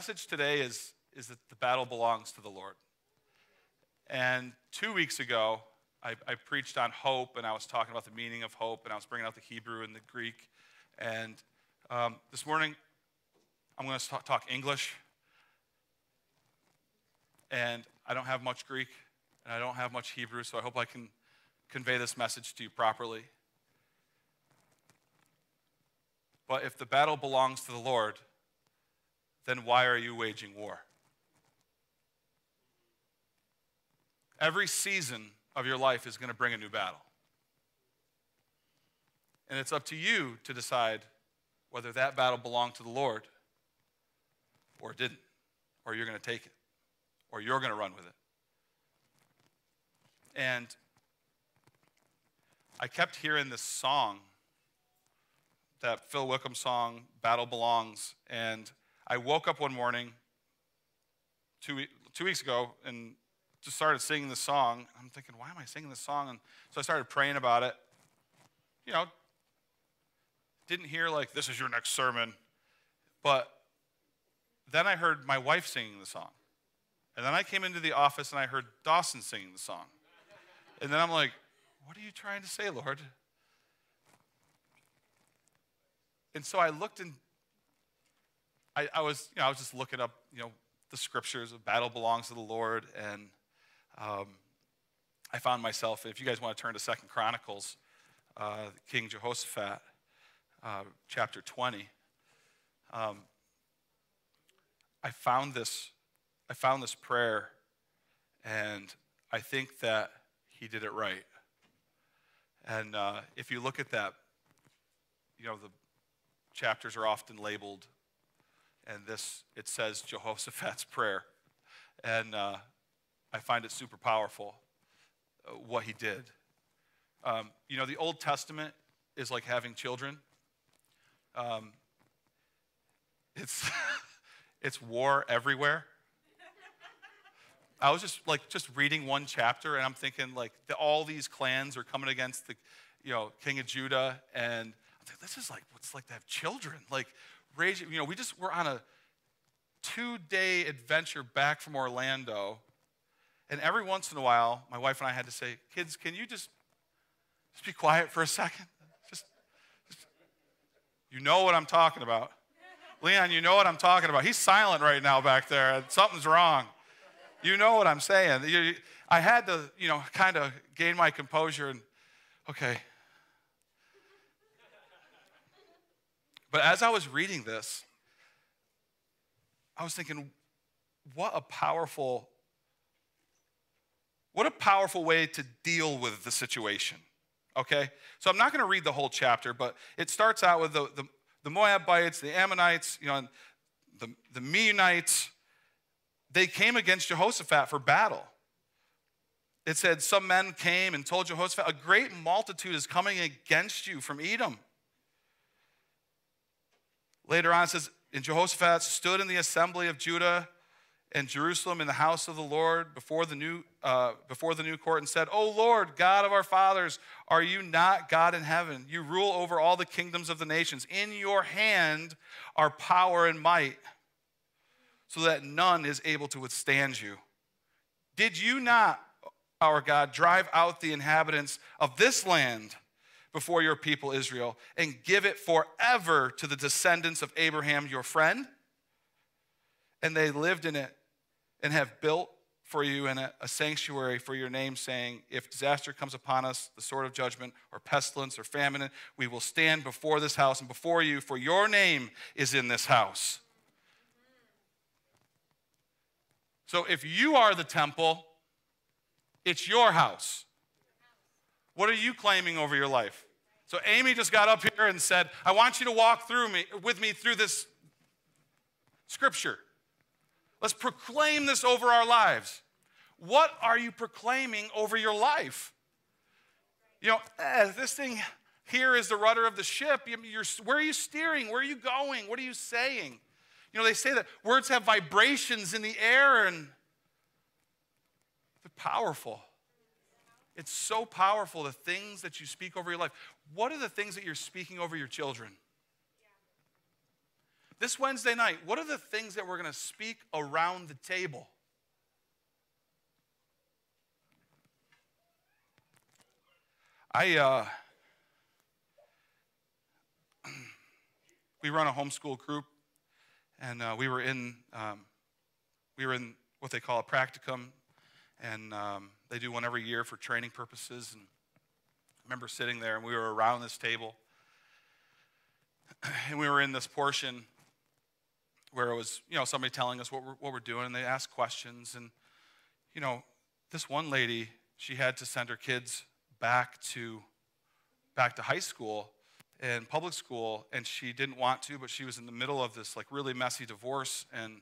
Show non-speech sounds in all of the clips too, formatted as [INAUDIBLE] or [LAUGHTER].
message today is, is that the battle belongs to the Lord. And two weeks ago, I, I, preached on hope, and I was talking about the meaning of hope, and I was bringing out the Hebrew and the Greek. And um, this morning, I'm going to talk English. And I don't have much Greek, and I don't have much Hebrew, so I hope I can convey this message to you properly. But if the battle belongs to the Lord, then why are you waging war? Every season of your life is going to bring a new battle. And it's up to you to decide whether that battle belonged to the Lord or didn't, or you're going to take it, or you're going to run with it. And I kept hearing this song that Phil Wickham song, Battle Belongs. And I woke up one morning two, two weeks ago and just started singing the song. I'm thinking, why am I singing this song? And so I started praying about it. You know, didn't hear like, this is your next sermon. But then I heard my wife singing the song. And then I came into the office and I heard Dawson singing the song. And then I'm like, what are you trying to say, Lord? And so I looked and I, I, was, you know, I was just looking up, you know, the scriptures of battle belongs to the Lord. And um, I found myself, if you guys want to turn to Second Chronicles, uh, King Jehoshaphat, uh, chapter 20, um, I found this, I found this prayer, and I think that he did it right. And uh, if you look at that, you know, the chapters are often labeled, and this, it says Jehoshaphat's [LAUGHS] prayer. And uh, I find it super powerful uh, what he did. Um, you know, the Old Testament is like having children. Um, it's, [LAUGHS] it's war everywhere. I was just like just reading one chapter, and I'm thinking like the, all these clans are coming against the, you know, king of Judah, and i thought this is like what's like to have children. Like, raise, you know, we just were on a two day adventure back from Orlando. And every once in a while, my wife and I had to say, kids, can you just, just be quiet for a second? Just, just, you know what I'm talking about. Leon, you know what I'm talking about. He's silent right now back there. Something's wrong. You know what I'm saying. I had to, you know, kind of gain my composure and, okay, But as I was reading this, I was thinking, what a powerful, what a powerful way to deal with the situation. Okay? So I'm not going to read the whole chapter, but it starts out with the, the, the Moabites, the Ammonites, you know, the, the Meunites. They came against Jehoshaphat for battle. It said, Some men came and told Jehoshaphat, A great multitude is coming against you from Edom. Later on, it says, And Jehoshaphat stood in the assembly of Judah and Jerusalem in the house of the Lord before the new, uh, before the new court and said, O Lord, God of our fathers, are you not God in heaven? You rule over all the kingdoms of the nations. In your hand are power and might, so that none is able to withstand you. Did you not, our God, drive out the inhabitants of this land? Before your people Israel and give it forever to the descendants of Abraham, your friend. And they lived in it and have built for you in it a sanctuary for your name, saying, If disaster comes upon us, the sword of judgment, or pestilence, or famine, we will stand before this house and before you, for your name is in this house. So if you are the temple, it's your house. What are you claiming over your life? So Amy just got up here and said, I want you to walk through me with me through this scripture. Let's proclaim this over our lives. What are you proclaiming over your life? You know, eh, this thing here is the rudder of the ship. You're, where are you steering? Where are you going? What are you saying? You know, they say that words have vibrations in the air and they're powerful. It's so powerful, the things that you speak over your life. What are the things that you're speaking over your children? this Wednesday night, what are the things that we're going to speak around the table? I, uh, [CLEARS THROAT] we run a homeschool group, and uh, we were in, um, we were in what they call a practicum, and um, they do one every year for training purposes. And I remember sitting there, and we were around this table, and we were in this portion where it was, you know, somebody telling us what we're, what we're doing, and they asked questions. And, you know, this one lady, she had to send her kids back to, back to high school and public school, and she didn't want to, but she was in the middle of this, like, really messy divorce. And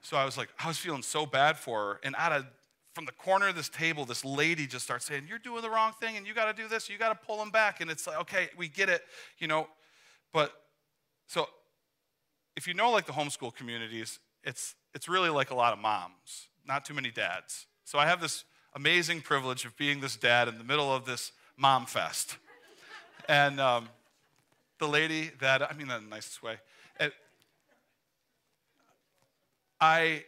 so I was like, I was feeling so bad for her. And out of, from the corner of this table, this lady just starts saying, You're doing the wrong thing, and you got to do this, you got to pull them back. And it's like, okay, we get it, you know. But so if you know like the homeschool communities, it's, it's really like a lot of moms, not too many dads. So I have this amazing privilege of being this dad in the middle of this mom fest. and um, the lady that, I mean that in the nicest way, it, I,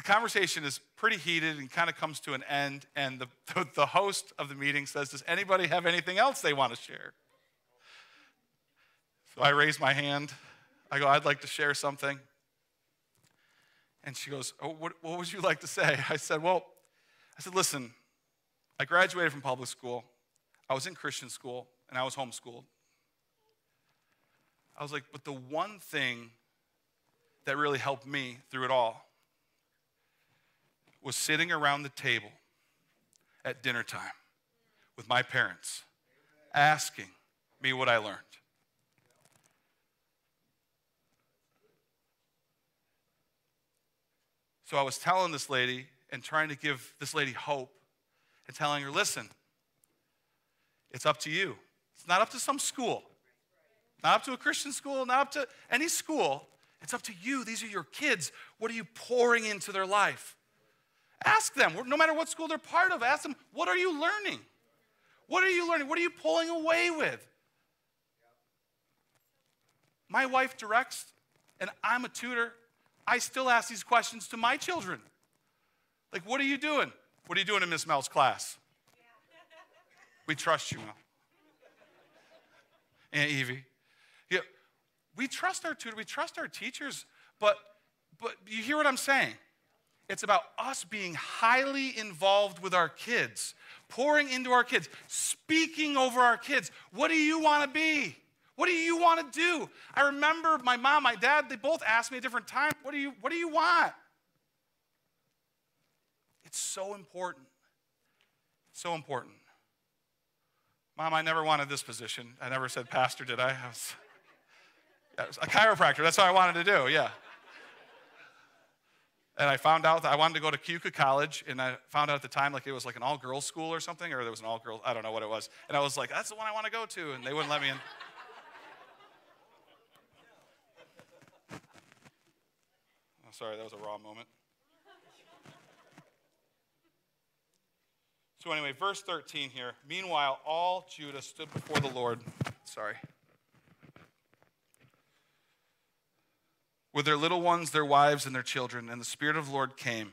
the conversation is pretty heated and kind of comes to an end, and [LAUGHS] the, the, host of the meeting says, Does anybody have anything else they want to share? So I raise my hand. I go, I'd like to share something. And she goes, Oh, what, what would you like to say? [LAUGHS] I said, Well, I said, listen, I graduated from public school. I was in Christian school and I was homeschooled. I was like, but the one thing that really helped me through it all was sitting around the table at dinner time with my parents, asking me what I learned. So I was telling this lady and trying to give this lady hope and telling her, listen, it's up to you. It's not up to some school, not up to a Christian school, not up to any school. It's up to you. These are your kids. What are you pouring into their life? Ask them, no matter what school they're part of, ask them, what are you learning? What are you learning? What are you pulling away with? My wife directs, and I'm a tutor. I still ask these questions to my children. Like, what are you doing? What are you doing in Miss Mel's class? [LAUGHS] We trust you, Mel. Aunt Evie. Yeah, we trust our tutor, we trust our teachers, but but you hear what I'm saying? It's about us being highly involved with our kids, pouring into our kids, speaking over our kids. What do you want to be? What do you want to do? I remember my mom, my dad, they both asked me at different times, what do you, what do you want? It's so important. So important. Mom, I never wanted this position. I never said pastor, did I? I was, [LAUGHS] was a chiropractor. That's what I wanted to do, yeah. And I found out that I wanted to go to Keuka College, and I found out at the time like it was like an all-girls school or something, or there was an all-girls, I don't know what it was. And I was like, that's the one I want to go to, and they wouldn't let me in. [LAUGHS] Oh, sorry, that was a raw moment. So, anyway, verse 13 here. Meanwhile, all Judah stood before the Lord. Sorry. With their little ones, their wives, and their children. And the Spirit of the Lord came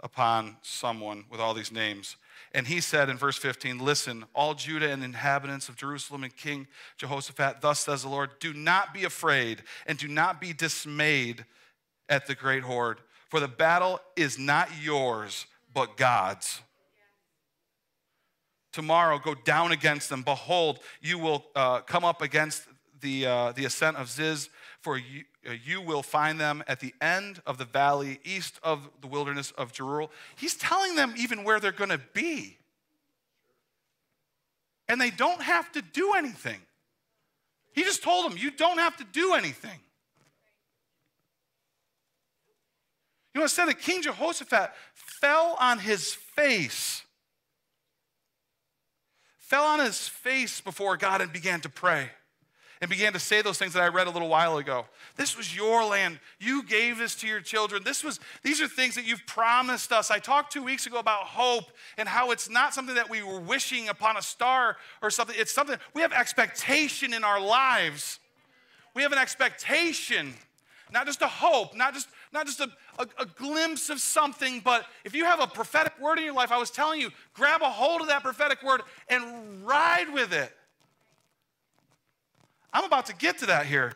upon someone with all these names. And he said in verse 15, Listen, all Judah and inhabitants of Jerusalem and King Jehoshaphat, thus says the Lord, do not be afraid and do not be dismayed at the great horde, for the battle is not yours, but God's. Tomorrow go down against them. Behold, you will uh, come up against the, uh, the ascent of Ziz, for you, uh, you will find them at the end of the valley, east of the wilderness of Jeruel. He's telling them even where they're going to be. And they don't have to do anything. He just told them, You don't have to do anything. You know, said that King Jehoshaphat fell on his face, fell on his face before God and began to pray. And began to say those things that I read a little while ago. This was your land. You gave this to your children. This was these are things that you've promised us. I talked 2 weeks ago about hope and how it's not something that we were wishing upon a star or something. It's something we have expectation in our lives. We have an expectation, not just a hope, not just not just a, a, a, glimpse of something, but if you have a prophetic word in your life, I was telling you, grab a hold of that prophetic word and ride with it. I'm about to get to that here.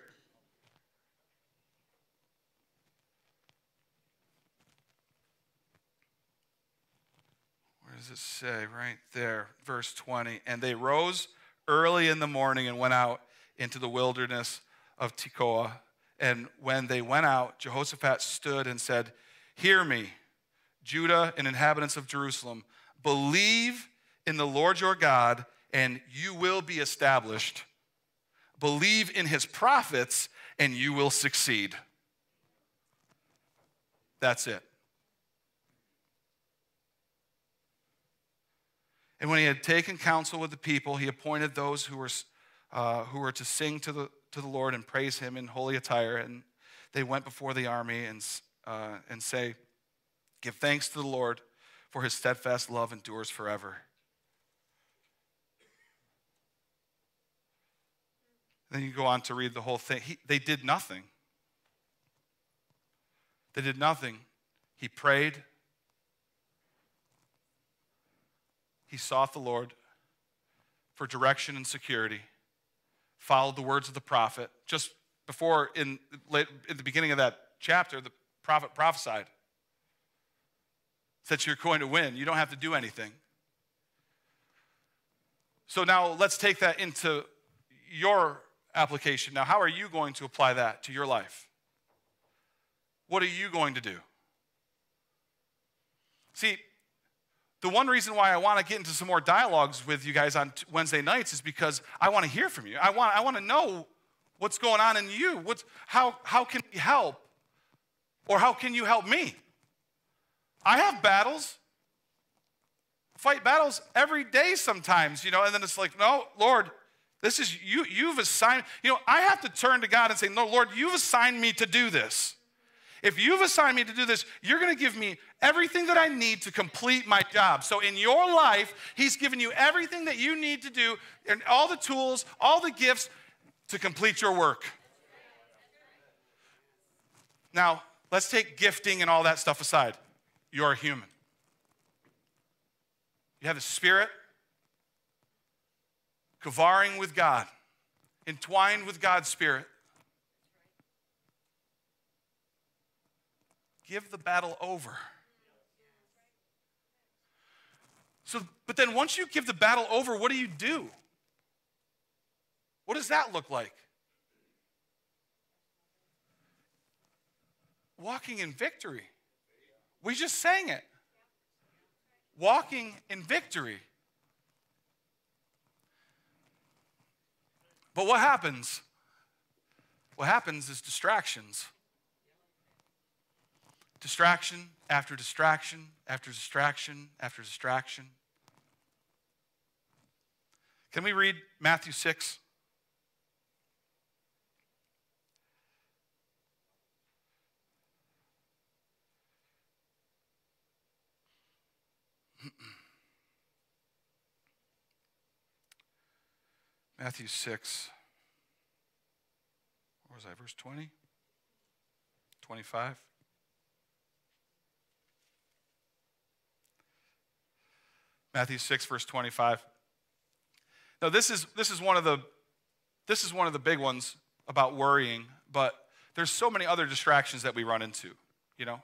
Where does it say? Right there, verse 20. And they rose early in the morning and went out into the wilderness of Tekoa. And when they went out, Jehoshaphat stood and said, Hear me, Judah and inhabitants of Jerusalem. Believe in the Lord your God, and you will be established. Believe in his prophets, and you will succeed. That's it. And when he had taken counsel with the people, he appointed those who were, uh, who were to sing to the, to the Lord and praise him in holy attire. And they went before the army and, uh, and say, Give thanks to the Lord, for his steadfast love endures forever. Then you go on to read the whole thing. He, they did nothing. They did nothing. He prayed. He sought the Lord for direction and security followed the words of the prophet. Just before, in, in the beginning of that chapter, the prophet prophesied. Said you're going to win. You don't have to do anything. So now let's take that into your application. Now, how are you going to apply that to your life? What are you going to do? See, the one reason why I want to get into some more dialogues with you guys on Wednesday nights is because I want to hear from you. I want, I want to know what's going on in you. What's, how, how can we help? Or how can you help me? I have battles. Fight battles every day sometimes, you know, and then it's like, no, Lord, this is you, you've assigned, you know, I have to turn to God and say, No, Lord, you've assigned me to do this. If you've assigned me to do this, you're going to give me everything that I need to complete my job. So in your life, He's given you everything that you need to do, and all the tools, all the gifts to complete your work. Now, let's take gifting and all that stuff aside. You're human. You have a spirit, cavaring with God, entwined with God's spirit. give the battle over. So, but then once you give the battle over, what do you do? What does that look like? Walking in victory. We just sang it. Walking in victory. But what happens? What happens is distractions. Distraction after distraction after distraction after distraction. Can we read Matthew 6? Matthew 6. Where was I? Verse 20? 25? Matthew 6, verse 25. Now, this is, this is one of the this is one of the big ones about worrying, but there's so many other distractions that we run into, you know?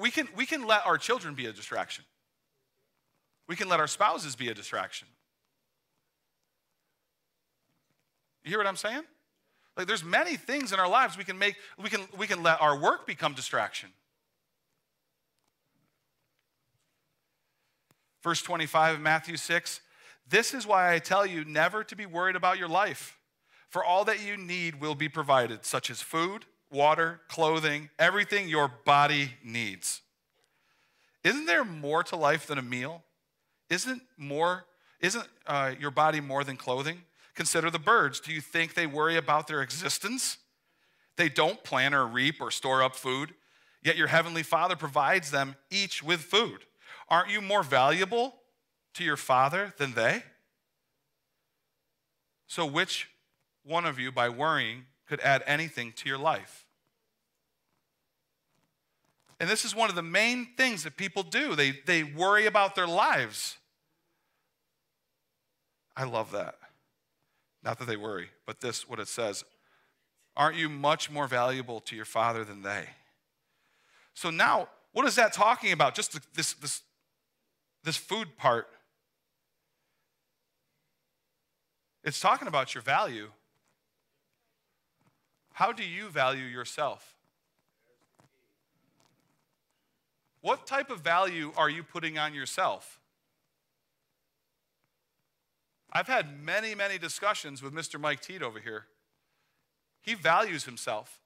We can, we can let our children be a distraction. We can let our spouses be a distraction. You hear what I'm saying? Like there's many things in our lives we can make, we can, we can let our work become distraction. Verse 25 of Matthew 6 This is why I tell you never to be worried about your life, for all that you need will be provided, such as food, water, clothing, everything your body needs. Isn't there more to life than a meal? Isn't more isn't uh, your body more than clothing? Consider the birds. Do you think they worry about their existence? They don't plant or reap or store up food, yet your heavenly Father provides them each with food. Aren't you more valuable to your Father than they? So, which one of you, by worrying, could add anything to your life? And this is one of the main things that people do. They, they worry about their lives. I love that. Not that they worry, but this, what it says Aren't you much more valuable to your Father than they? So now, what is that talking about? Just this, this, this food part. It's talking about your value. How do you value yourself? What type of value are you putting on yourself? I've had many, many discussions with Mr. Mike Teed over here. He values himself.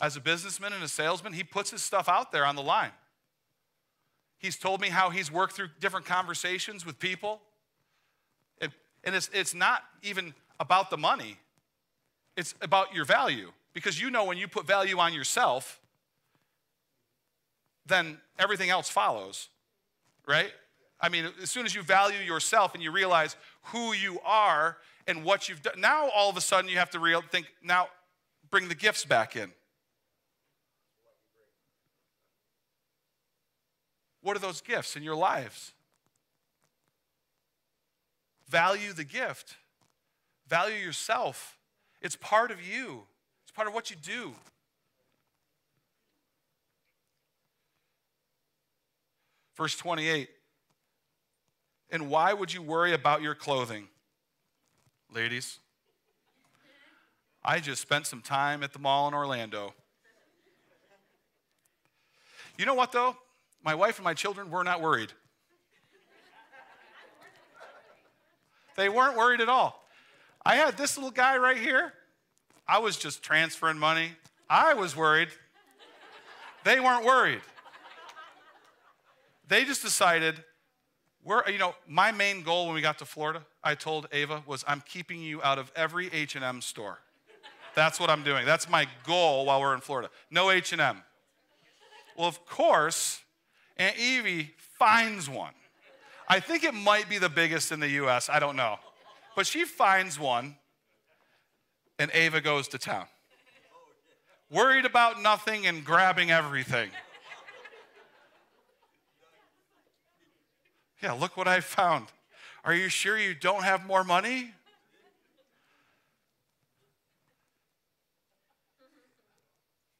As a businessman and a salesman, he puts his stuff out there on the line. He's told me how he's worked through different conversations with people. and it's, it's not even about the money, it's about your value. Because you know when you put value on yourself, then everything else follows, right? I mean, as soon as you value yourself and you realize who you are and what you've done, now all of a sudden you have to real, think, now bring the gifts back in. What are those gifts in your lives? Value the gift, value yourself. It's part of you, it's part of what you do. Verse 28 And why would you worry about your clothing? Ladies, I just spent some time at the mall in Orlando. You know what, though? My wife and my children were not worried. They weren't worried at all. I had this little guy right here. I was just transferring money. I was worried. They weren't worried. They just decided, we're, you know, my main goal when we got to Florida, I told Ava, was I'm keeping you out of every H&M store. That's what I'm doing. That's my goal while we're in Florida. No H&M. Well, of course, Aunt Evie finds one. I think it might be the biggest in the US, I don't know. But she finds one, and Ava goes to town. Worried about nothing and grabbing everything. Yeah, look what I found. Are you sure you don't have more money?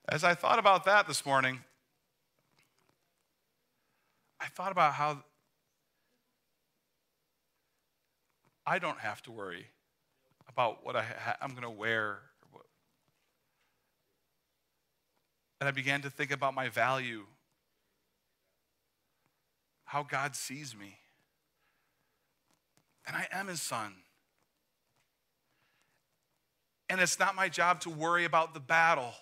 As I thought about that this morning, I thought about how I don't have to worry about what I am going to wear. And I began to think about my value how God sees me. And I am his son. And it's not my job to worry about the battle.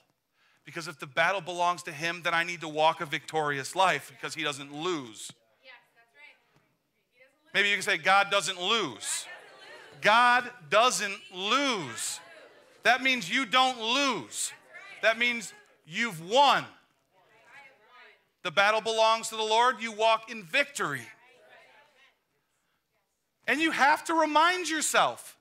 Because if the battle belongs to him, then I need to walk a victorious life because he doesn't lose. Yes, right. Lose. Maybe you can say, God doesn't lose. God doesn't lose. That means you don't lose. That means you've won. The battle belongs to the Lord. You walk in victory. And you have to remind yourself.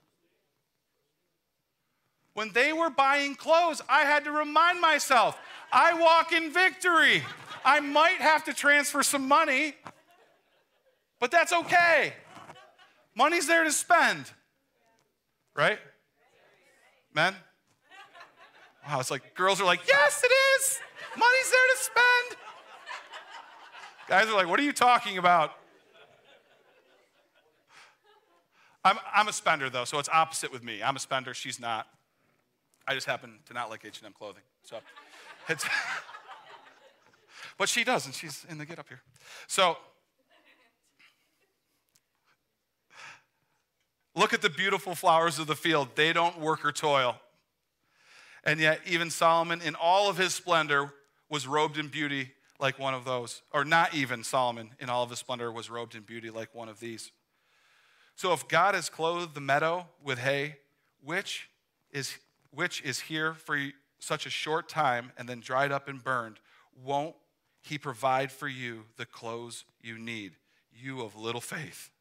When they were buying clothes, I had to remind myself I walk in victory. I might have to transfer some money, but that's okay. Money's there to spend, right? Men? Wow, it's like girls are like, yes, it is. Money's there to spend. Guys are like, what are you talking about? I'm, I'm a spender though, so it's opposite with me. I'm a spender, she's not. I just happen to not like H&M clothing. So it's [LAUGHS] But she does and she's in the get up here. So Look at the beautiful flowers of the field. They don't work or toil. And yet, even Solomon, in all of his splendor, was robed in beauty like one of those, or not even Solomon in all of his splendor was robed in beauty like one of these. So if God has clothed the meadow with hay, which is, which is here for such a short time and then dried up and burned, won't he provide for you the clothes you need, you of little faith?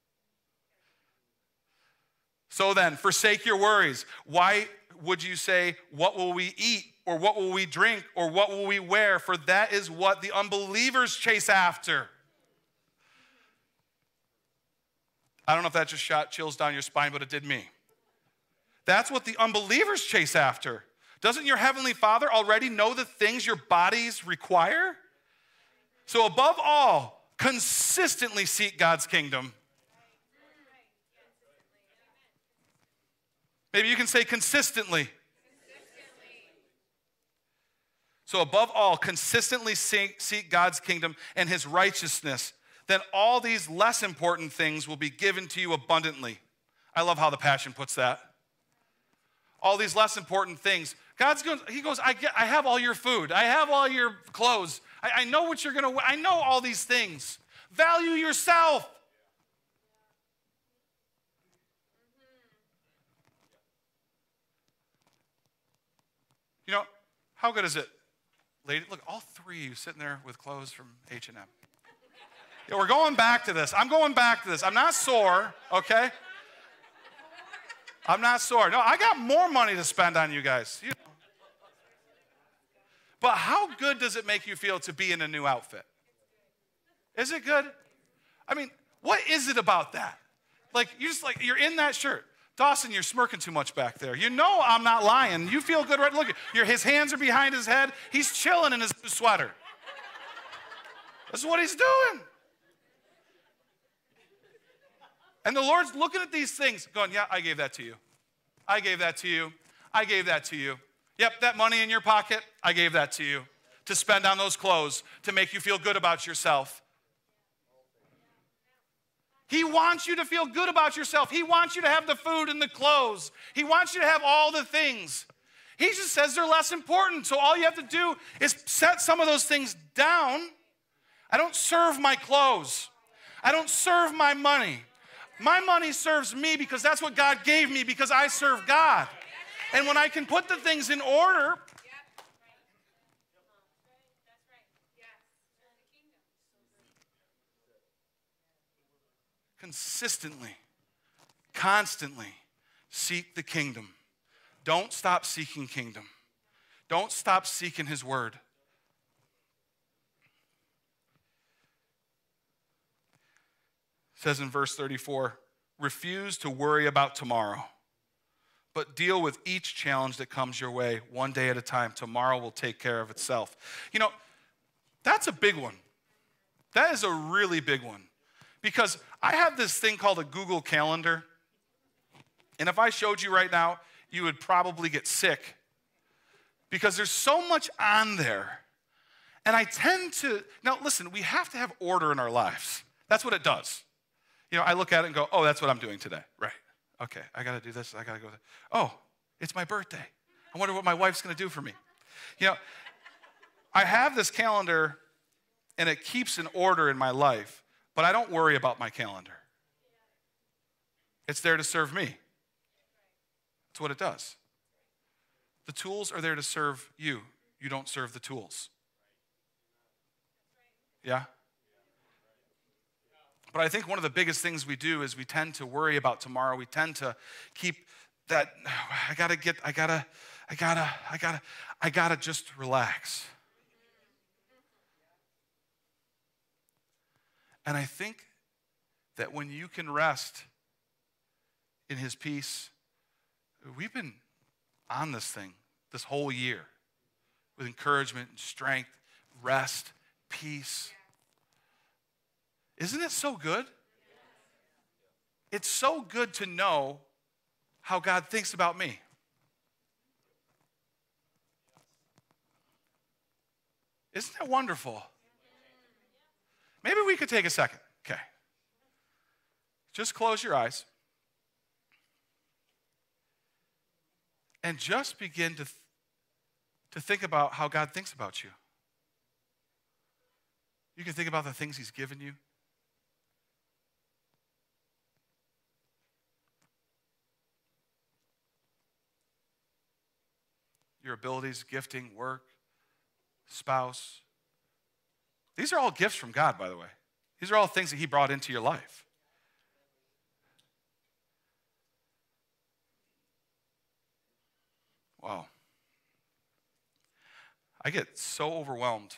So then, forsake your worries. Why would you say, What will we eat? Or what will we drink? Or what will we wear? For that is what the unbelievers chase after. I don't know if that just shot chills down your spine, but it did me. That's what the unbelievers chase after. Doesn't your heavenly Father already know the things your bodies require? So, above all, consistently seek God's kingdom. Maybe you can say consistently. So, above all, consistently seek, seek God's kingdom and his righteousness then all these less important things will be given to you abundantly. I love how the Passion puts that. All these less important things. God's going, He goes, I, get, I have all your food, I have all your clothes, I, I know what you're gonna, I know all these things. Value yourself. You know, how good is it? Lady, look, all three of you sitting there with clothes from H&M. Yeah, we're going back to this. I'm going back to this. I'm not sore, okay? I'm not sore. No, I got more money to spend on you guys. You know. But how good does it make you feel to be in a new outfit? Is it good? I mean, what is it about that? Like, you're just like, you're in that shirt. Dawson, you're smirking too much back there. You know I'm not lying. You feel good, right? Look, your, his hands are behind his head. He's chilling in his sweater. That's what he's doing. And the Lord's looking at these things, going, Yeah, I gave that to you. I gave that to you. I gave that to you. Yep, that money in your pocket, I gave that to you to spend on those clothes to make you feel good about yourself. He wants you to feel good about yourself. He wants you to have the food and the clothes. He wants you to have all the things. He just says they're less important. So all you have to do is set some of those things down. I don't serve my clothes, I don't serve my money. My money serves me because that's what God gave me because I serve God. And when I can put the things in order, consistently, constantly seek the kingdom. Don't stop seeking kingdom. Don't stop seeking his word. says in verse 34 refuse to worry about tomorrow, but deal with each challenge that comes your way one day at a time. Tomorrow will take care of itself. You know, that's a big one. That is a really big one because I have this thing called a Google Calendar. And if I showed you right now, you would probably get sick because there's so much on there. And I tend to, now listen, we have to have order in our lives. That's what it does. You know, I look at it and go, oh, that's what I'm doing today. Right. Okay, I got to do this. I got to go. Oh, it's my birthday. I wonder what my wife's to do for me. You know, I have this calendar and it keeps an order in my life, but I don't worry about my calendar. It's there to serve me. That's what it does. The tools are there to serve you. You don't serve the tools. Yeah? But I think one of the biggest things we do is we tend to worry about tomorrow. We tend to keep that, [SIGHS] I gotta get, I gotta, I gotta, I gotta, I gotta just relax. And I think that when you can rest in his peace, we've been on this thing this whole year with encouragement and strength, rest, peace. Isn't it so good? It's so good to know how God thinks about me. Isn't that wonderful? Maybe we could take a second. Okay. Just close your eyes and just begin to, th- to think about how God thinks about you. You can think about the things He's given you. Your abilities, gifting, work, spouse, these are all gifts from God, by the way. These are all things that He brought into your life. Wow. I get so overwhelmed.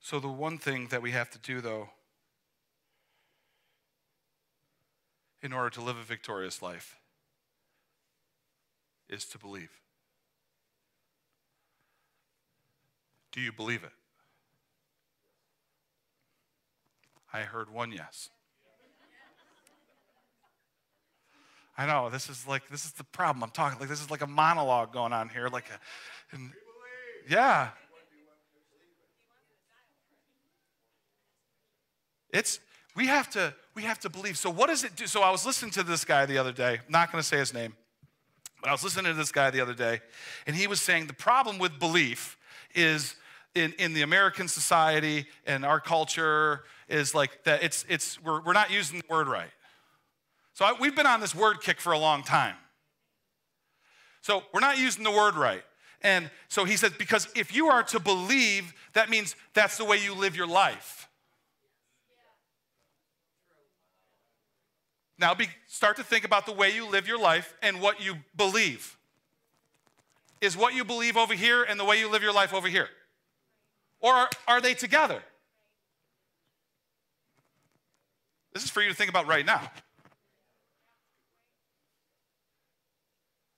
So, the one thing that we have to do, though, in order to live a victorious life, is to believe. Do you believe it? I heard one yes. I know this is like this is the problem. I'm talking like this is like a monologue going on here, like a, and, yeah. It's we have to we have to believe. So what does it do? So I was listening to this guy the other day. Not going to say his name, but I was listening to this guy the other day, and he was saying the problem with belief is in, in the American society and our culture is like that it's, it's we're, we're not using the word right. So I, we've been on this word kick for a long time. So we're not using the word right. And so he said, because if you are to believe, that means that's the way you live your life. Now be, start to think about the way you live your life and what you believe. Is what you believe over here and the way you live your life over here? Or are, are they together? This is for you to think about right now.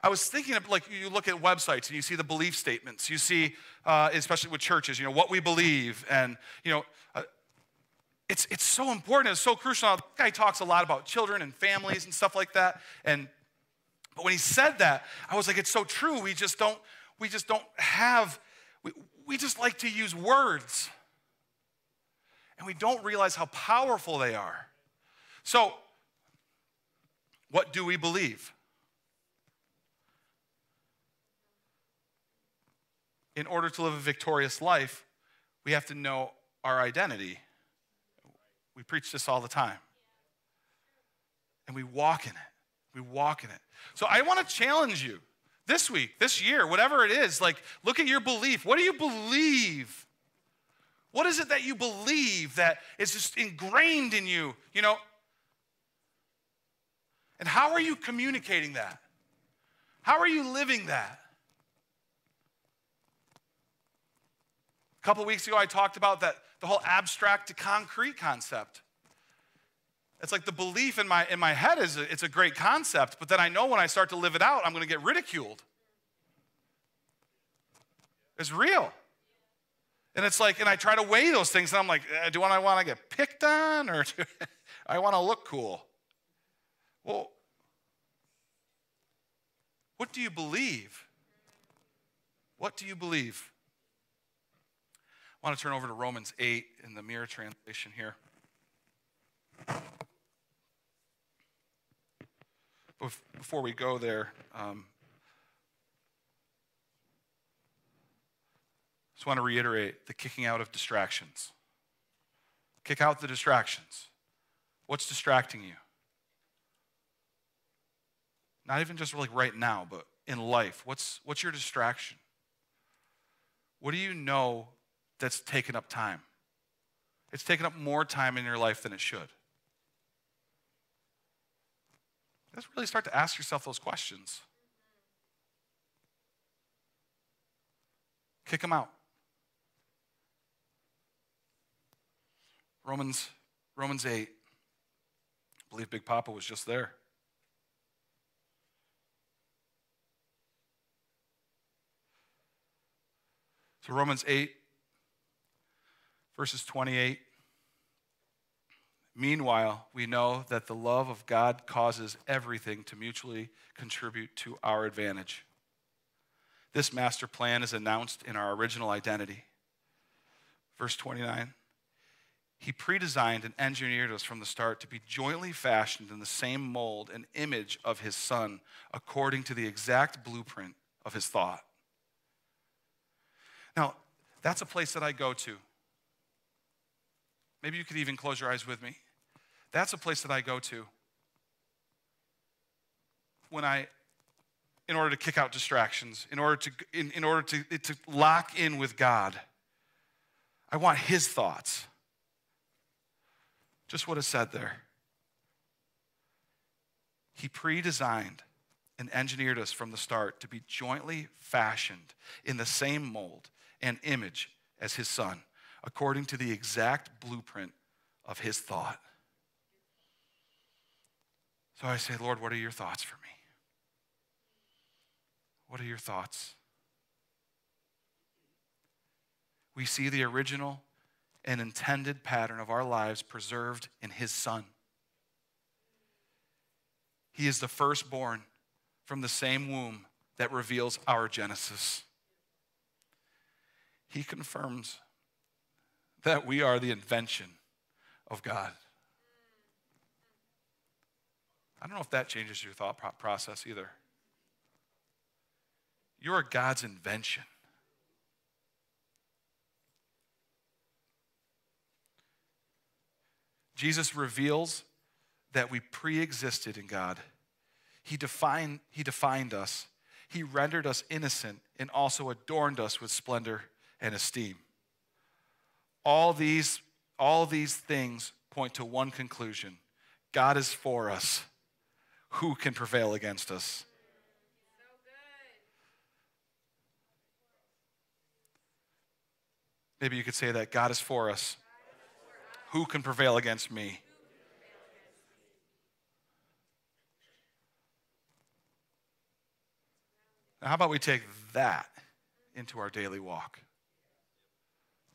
I was thinking of like you look at websites and you see the belief statements. You see, uh, especially with churches, you know what we believe, and you know, uh, it's it's so important. It's so crucial. The guy talks a lot about children and families and stuff like that. And but when he said that, I was like, it's so true. We just don't we just don't have we, we just like to use words. And we don't realize how powerful they are. So, what do we believe? In order to live a victorious life, we have to know our identity. We preach this all the time. And we walk in it. We walk in it. So I want to challenge you this week, this year, whatever it is, like look at your belief. What do you believe? What is it that you believe that is just ingrained in you? You know, and how are you communicating that? How are you living that? A couple weeks ago, I talked about that the whole abstract to concrete concept. It's like the belief in my, in my head is a, it's a great concept, but then I know when I start to live it out, I'm going to get ridiculed. It's real. And it's like, and I try to weigh those things, and I'm like, eh, do I want to get picked on or do [LAUGHS] I want to look cool? Well, what do you believe? What do you believe? I want to turn over to Romans 8 in the mirror translation here. Before we go there, um, just want to reiterate the kicking out of distractions. Kick out the distractions. What's distracting you? Not even just like right now, but in life. What's, what's your distraction? What do you know that's taken up time? It's taken up more time in your life than it should. Let's really start to ask yourself those questions. Kick them out. Romans, Romans 8. I believe Big Papa was just there. So, Romans 8, verses 28 Meanwhile, we know that the love of God causes everything to mutually contribute to our advantage. This master plan is announced in our original identity. Verse 29 He predesigned and engineered us from the start to be jointly fashioned in the same mold and image of His Son, according to the exact blueprint of His thought. Now, that's a place that I go to maybe you could even close your eyes with me. That's a place that I go to when I, in order to kick out distractions, in order to, in, in order to, to lock in with God. I want His thoughts. Just what is said there. He pre designed and engineered us from the start to be jointly fashioned in the same mold and image as His Son, according to the exact blueprint of His thought. So I say, Lord, what are your thoughts for me? What are your thoughts? We see the original and intended pattern of our lives preserved in His Son. He is the firstborn from the same womb that reveals our Genesis. He confirms that we are the invention of God. I don't know if that changes your thought process either. You're God's invention. Jesus reveals that we pre existed in God. He defined, he defined us, He rendered us innocent, and also adorned us with splendor and esteem. All these, all these things point to one conclusion God is for us. Who can prevail against us? Maybe you could say that God is for us. Who can prevail against me? Now, how about we take that into our daily walk?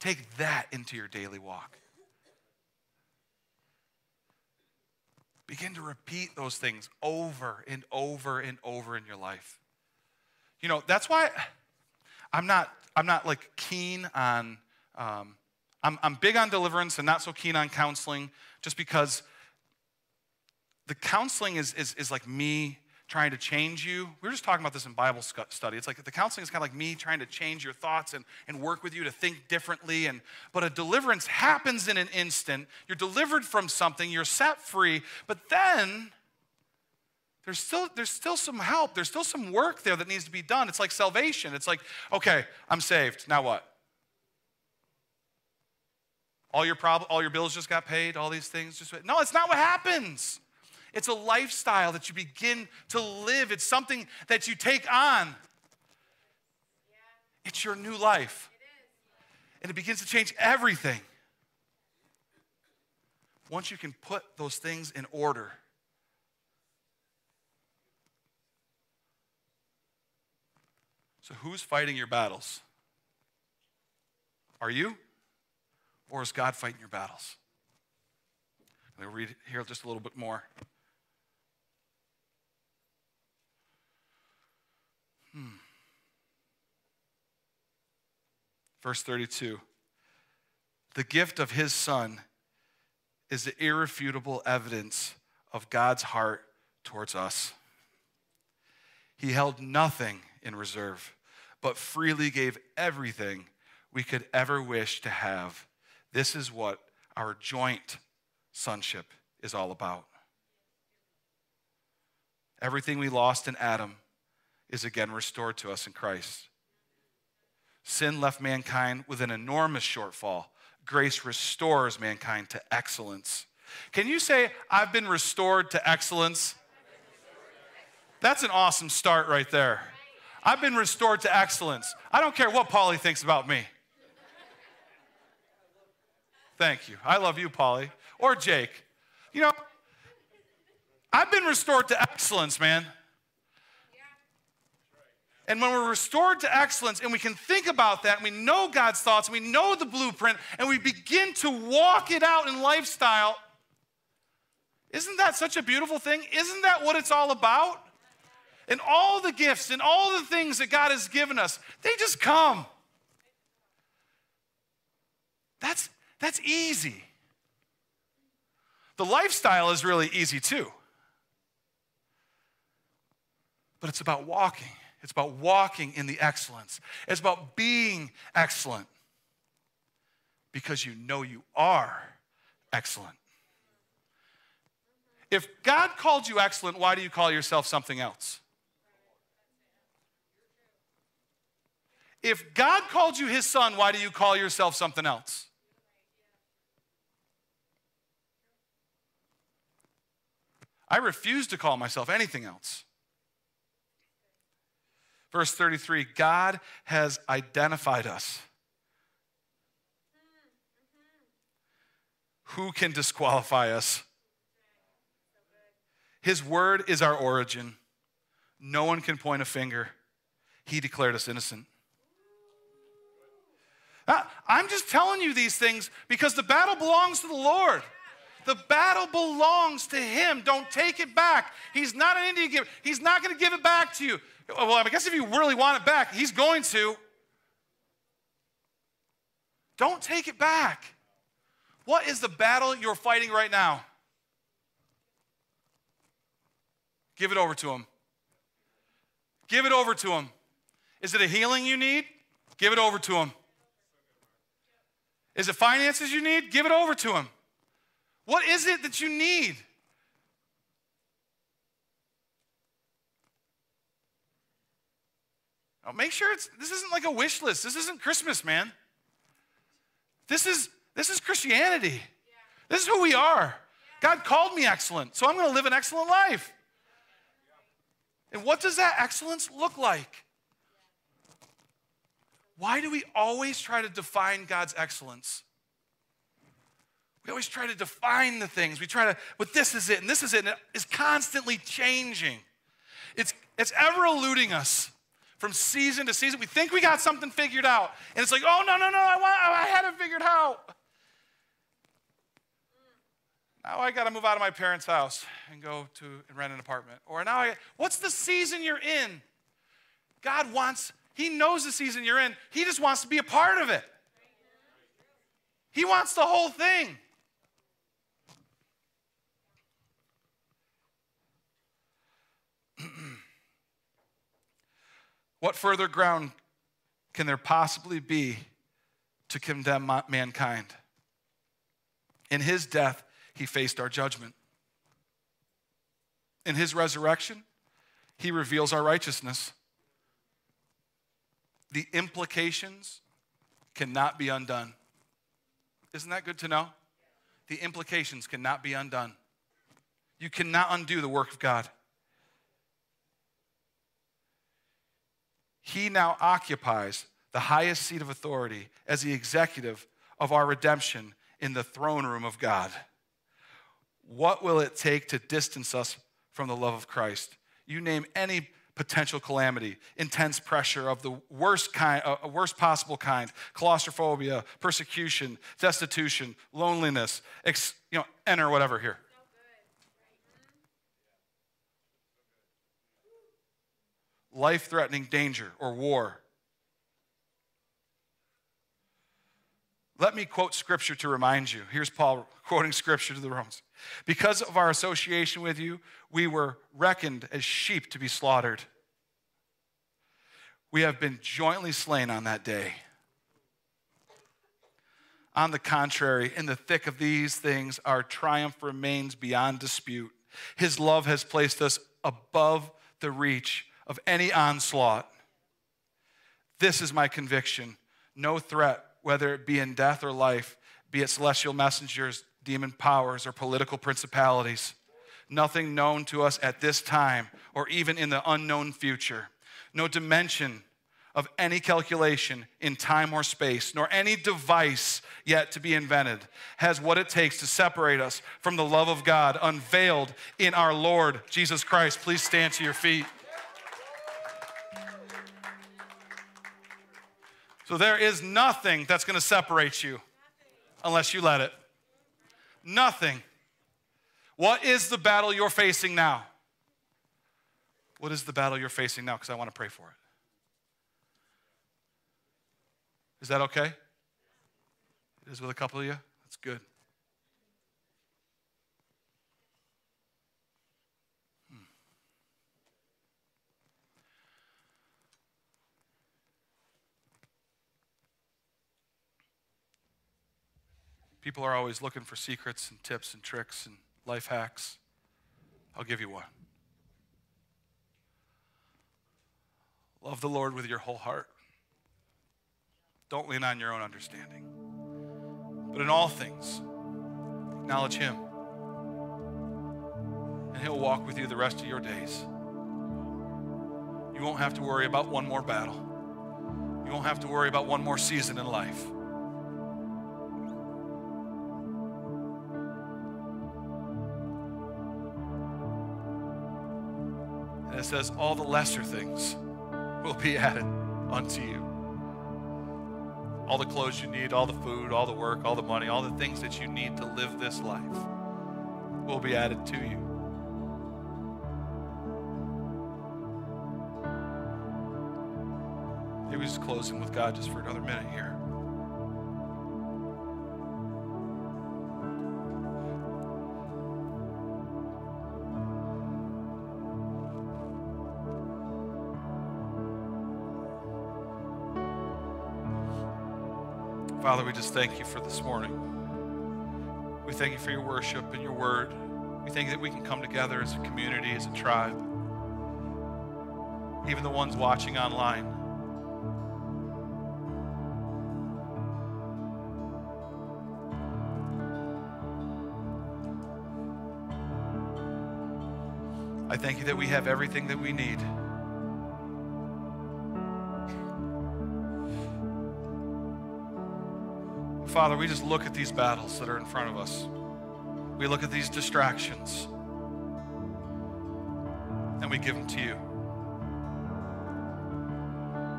Take that into your daily walk. Begin to repeat those things over and over and over in your life. You know, that's why I'm not I'm not like keen on um, I'm, I'm big on deliverance and not so keen on counseling just because the counseling is, is, is like me trying to change you. We were just talking about this in Bible study. It's like the counseling is kind of like me trying to change your thoughts and, and work with you to think differently. And, but a deliverance happens in an instant. You're delivered from something, you're set free, but then there's still, there's still some help. There's still some work there that needs to be done. It's like salvation. It's like, okay, I'm saved. Now what? All your problem, all your bills just got paid, all these things just No, it's not what happens. It's a lifestyle that you begin to live. It's something that you take on. It's your new life. And it begins to change everything. Once you can put those things in order. So, who's fighting your battles? Are you? Or is God fighting your battles? Let me read here just a little bit more. Hmm. Verse 32 The gift of his son is the irrefutable evidence of God's heart towards us. He held nothing in reserve, but freely gave everything we could ever wish to have this is what our joint sonship is all about. Everything we lost in Adam is again restored to us in Christ. Sin left mankind with an enormous shortfall. Grace restores mankind to excellence. Can you say, I've been restored to excellence? That's an awesome start right there. I've been restored to excellence. I don't care what Polly thinks about me. Thank you. I love you, Polly. Or Jake. You know, I've been restored to excellence, man. And when we're restored to excellence and we can think about that and we know God's thoughts and we know the blueprint and we begin to walk it out in lifestyle, isn't that such a beautiful thing? Isn't that what it's all about? And all the gifts and all the things that God has given us, they just come. That's that's easy. The lifestyle is really easy too. But it's about walking. It's about walking in the excellence. It's about being excellent because you know you are excellent. If God called you excellent, why do you call yourself something else? If God called you his son, why do you call yourself something else? I refuse to call myself anything else. Verse 33 God has identified us. Who can disqualify us? His word is our origin. No one can point a finger. He declared us innocent. Ah, I'm just telling you these things because the battle belongs to the Lord. The battle belongs to Him. Don't take it back. He's not an Indian giver. He's not going to give it back to you. Well, I guess if you really want it back, He's going to. Don't take it back. What is the battle you're fighting right now? Give it over to Him. Give it over to Him. Is it a healing you need? Give it over to Him. Is it finances you need? Give it over to Him. What is it that you need? Now make sure it's this isn't like a wish list. This isn't Christmas, man. This is this is Christianity. This is who we are. God called me excellent, so I'm going to live an excellent life. And what does that excellence look like? Why do we always try to define God's excellence? We always try to define the things. We try to, but this is it, and this is it, and it is constantly changing. It's, it's ever eluding us from season to season. We think we got something figured out, and it's like, oh, no, no, no, I, want, I had it figured out. Now I got to move out of my parents' house and go to and rent an apartment. Or now I, what's the season you're in? God wants, He knows the season you're in. He just wants to be a part of it. He wants the whole thing. What further ground can there possibly be to condemn mankind? In his death, he faced our judgment. In his resurrection, he reveals our righteousness. The implications cannot be undone. Isn't that good to know? The implications cannot be undone. You cannot undo the work of God. He now occupies the highest seat of authority as the executive of our redemption in the throne room of God. What will it take to distance us from the love of Christ? You name any potential calamity, intense pressure of the worst kind, uh, worst possible kind, claustrophobia, persecution, destitution, loneliness, ex, you know, enter whatever here. Life threatening danger or war. Let me quote scripture to remind you. Here's Paul quoting scripture to the Romans. Because of our association with you, we were reckoned as sheep to be slaughtered. We have been jointly slain on that day. On the contrary, in the thick of these things, our triumph remains beyond dispute. His love has placed us above the reach of any onslaught. This is my conviction. No threat, whether it be in death or life, be it celestial messengers, demon powers, or political principalities. Nothing known to us at this time or even in the unknown future. No dimension of any calculation in time or space, nor any device yet to be invented, has what it takes to separate us from the love of God unveiled in our Lord Jesus Christ. Please stand to your feet. So there is nothing that's going to separate you unless you let it. Nothing. What is the battle you're facing now? What is the battle you're facing now? Because I want to pray for it. Is that okay? It is with a couple of you? That's good. People are always looking for secrets and tips and tricks and life hacks. I'll give you one. Love the Lord with your whole heart. Don't lean on your own understanding. But in all things, acknowledge Him. And He'll walk with you the rest of your days. You won't have to worry about one more battle. You won't have to worry about one more season in life. Says, all the lesser things will be [LAUGHS] added unto you. All the clothes you need, all the food, all the work, all the money, all the things that you need to live this life will be added to you. Maybe just closing with God just for another minute here. Father, we just thank you for this morning. We thank you for your worship and your word. We thank you that we can come together as a community, as a tribe, even the ones watching online. I thank you that we have everything that we need. Father, we just look at these battles that are in front of us. We look at these distractions and we give them to you.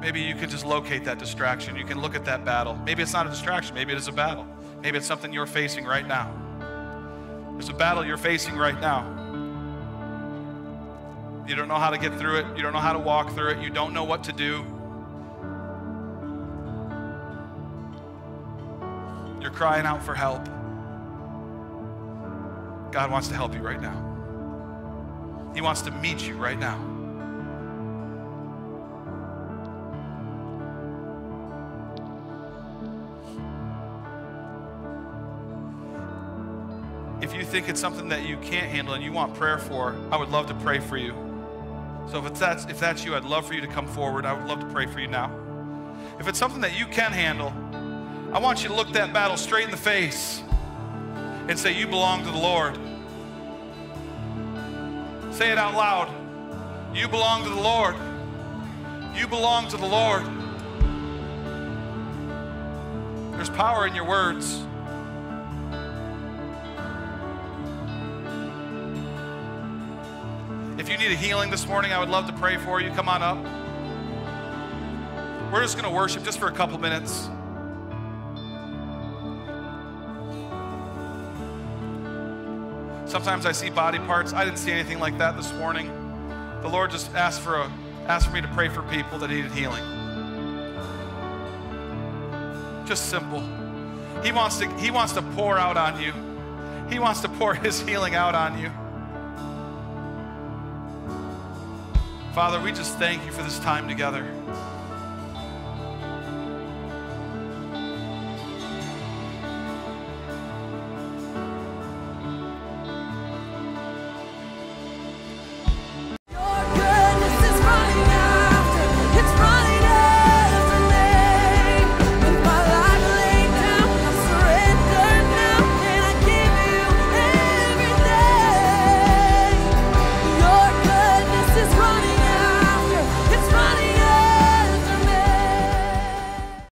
Maybe you can just locate that distraction. You can look at that battle. Maybe it's not a distraction, maybe it is a battle. Maybe it's something you're facing right now. There's a battle you're facing right now. You don't know how to get through it, you don't know how to walk through it, you don't know what to do. Crying out for help. God wants to help you right now. He wants to meet you right now. If you think it's something that you can't handle and you want prayer for, I would love to pray for you. So if it's that's if that's you, I'd love for you to come forward. I would love to pray for you now. If it's something that you can handle, I want you to look that battle straight in the face and say, You belong to the Lord. Say it out loud. You belong to the Lord. You belong to the Lord. There's power in your words. If you need a healing this morning, I would love to pray for you. Come on up. We're just going to worship just for a couple minutes. Sometimes I see body parts. I didn't see anything like that this morning. The Lord just asked for a asked for me to pray for people that needed healing. Just simple. He wants to he wants to pour out on you. He wants to pour [LAUGHS] his healing out on you. Father, we just thank you for this time together.